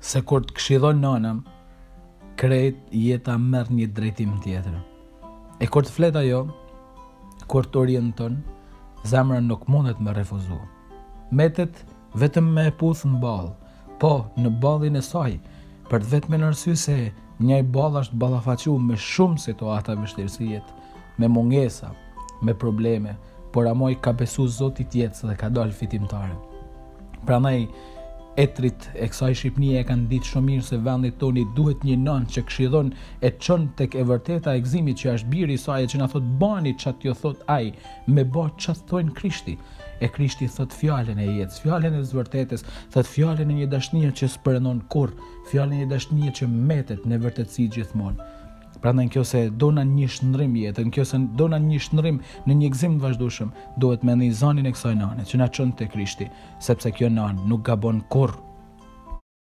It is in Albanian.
Se kur të këshillon nana, krejt jeta merr një drejtim tjetër. E kur të flet ajo, kur të orienton, zemra nuk mundet me refuzu. Metet vetëm me e puth në ballë, po, në ballin e saj, për të vetmen arsye se njaj ball është ballafaqu me shumë situata, vështirësi jete. me mungesa, me probleme, por ama i ka besu Zotit t'jetës dhe ka dalë fitimtare. Prandaj etrit e kësaj Shqipnie e kanë ditë shumë mirë se vendit tonë i duhet një nanë që këshillon e çon tek e vërteta e gëzimit që asht biri i saj që na thotë bani ça t'ju thotë ai me ba ça t'thojë Krishti e Krishti thotë fjalën e jetës, fjalën e s'vërtetës, thotë fjalën e një dashnie që s'perënon kurrë, fjalën e një dashnie që metet në vërtetësi gjithmonë. Prandaj në qof se dona një shndërrim jete, në qof se dona një shndërrim në një gëzim të vazhdueshëm, duhet me ni zanin e kësaj nane, që na çon te Krishti, sepse kjo nanë nuk gabon kurrë.